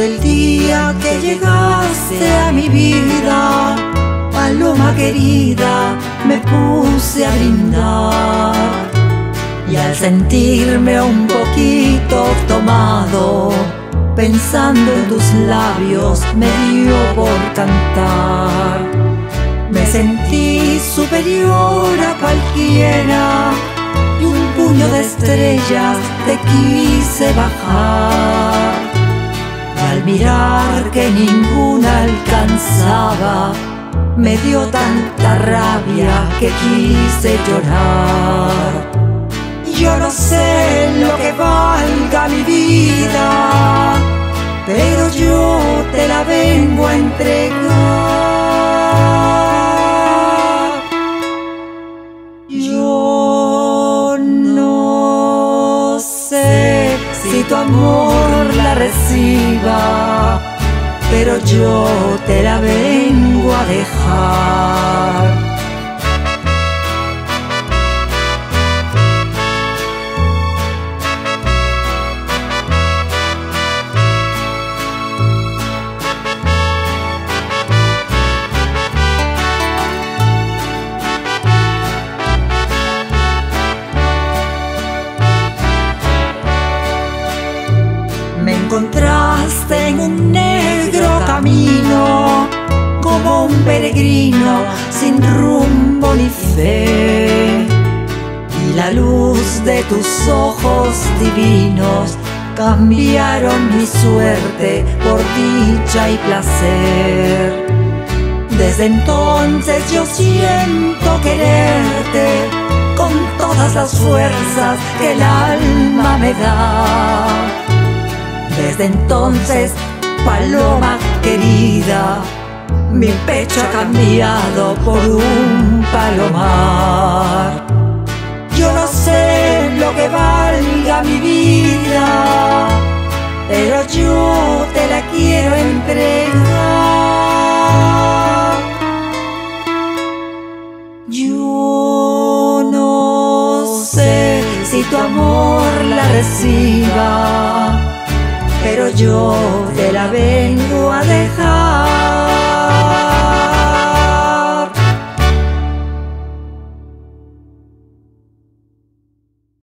Por el día que llegaste a mi vida, paloma querida, me puse a brindar. Y al sentirme un poquito tomado, pensando en tus labios, me dio por cantar. Me sentí superior a cualquiera y un puño de estrellas te quise bajar. Que ninguna alcanzaba, me dio tanta rabia que quise llorar. Yo no sé lo que valga mi vida, pero yo te la vengo a entregar. Yo no sé si tu amor la reciba, pero yo te la vengo a dejar. Me un peregrino sin rumbo ni fe. Y la luz de tus ojos divinos cambiaron mi suerte por dicha y placer. Desde entonces yo siento quererte con todas las fuerzas que el alma me da. Desde entonces, paloma querida, mi pecho ha cambiado por un palomar. Yo no sé lo que valga mi vida, pero yo te la quiero entregar. Yo no sé si tu amor la reciba pero yo te la vengo a dejar.